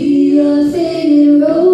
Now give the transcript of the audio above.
heroes in a row.